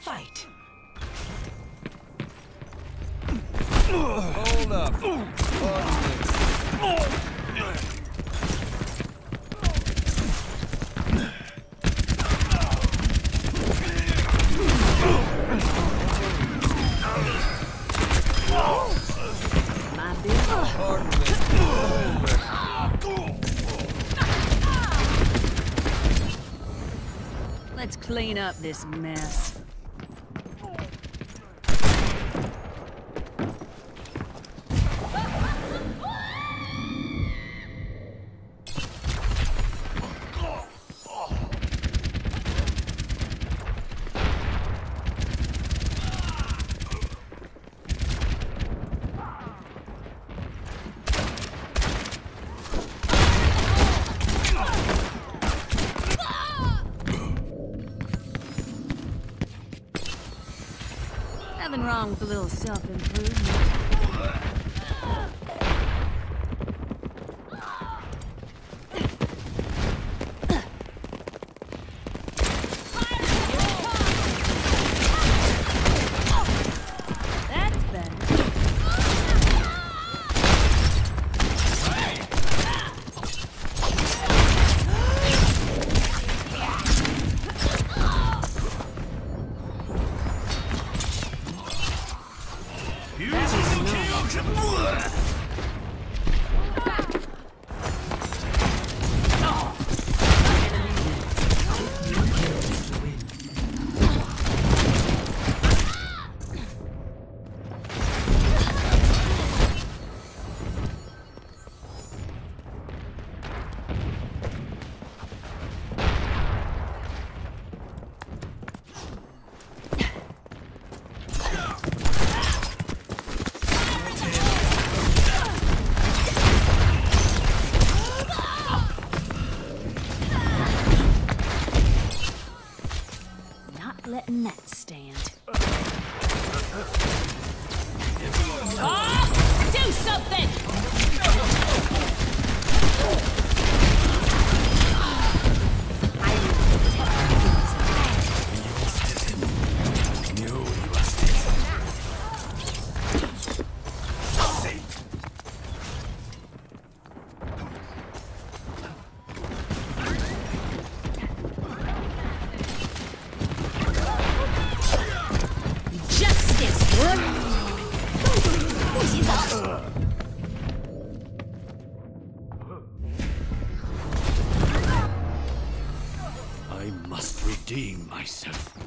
Fight. Hold up. My business. Pardon me. Let's clean up this mess. With a little self-improvement. Letting that stand. Ah! Do something! 不洗澡。 I must redeem myself.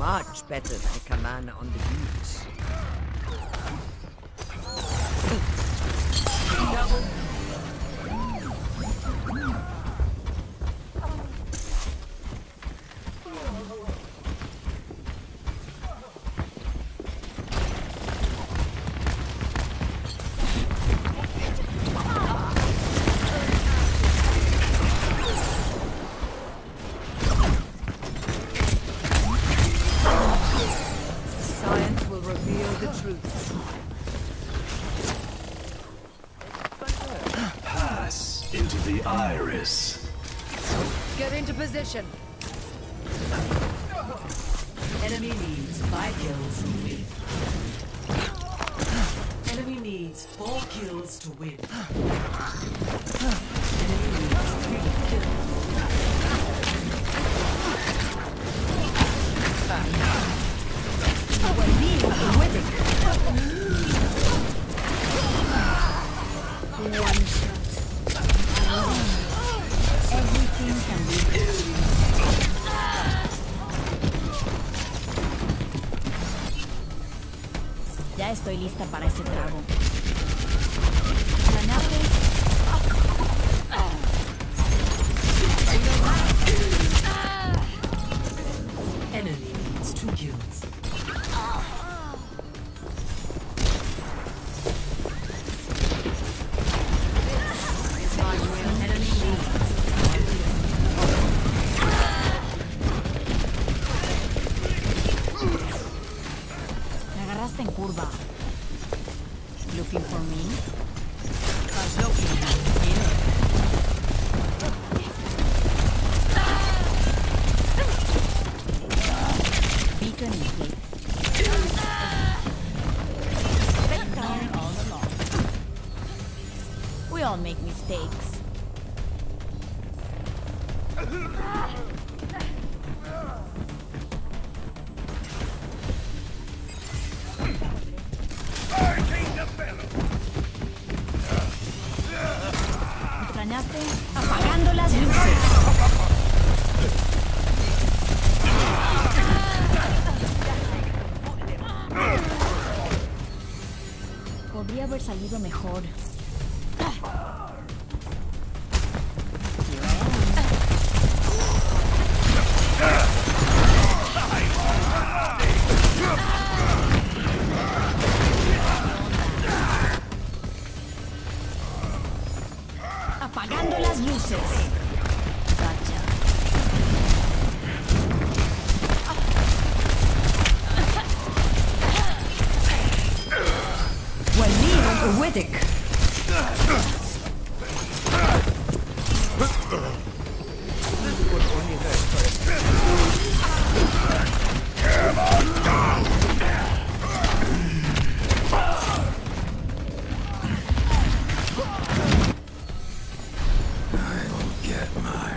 much better than a cabana on the beach. Pass into the iris. Get into position. Enemy needs five kills to win. Enemy needs four kills to win. Enemy needs three kills. estoy lista para este trago. La nave... Enemy needs two kills. en curva. We all make mistakes. Podría haber salido mejor. Apagando las luces. My